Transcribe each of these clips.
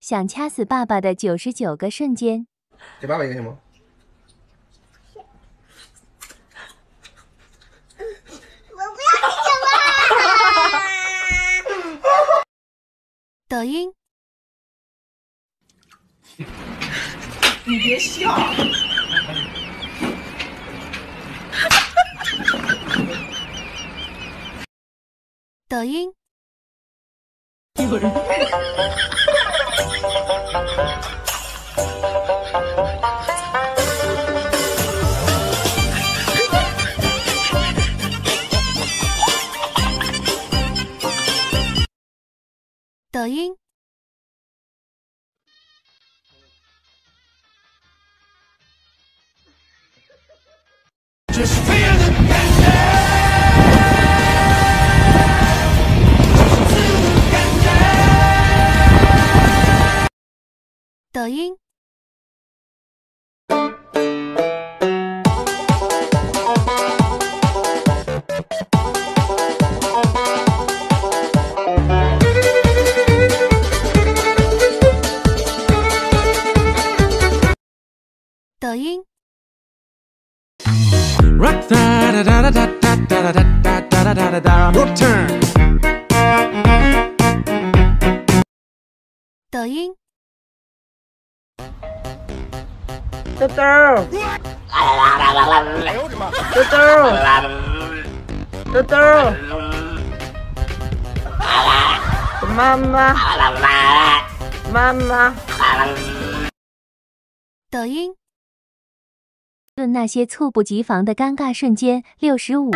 想掐死爸爸的九十九个瞬间。给爸爸一个行吗？我不要你什么？抖音。你别笑。抖音。有人。抖音。抖音。抖音。抖音。豆豆，豆豆，豆豆，妈妈，妈妈。抖音。论那些猝不及防的尴尬瞬间，六十五。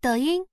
抖音。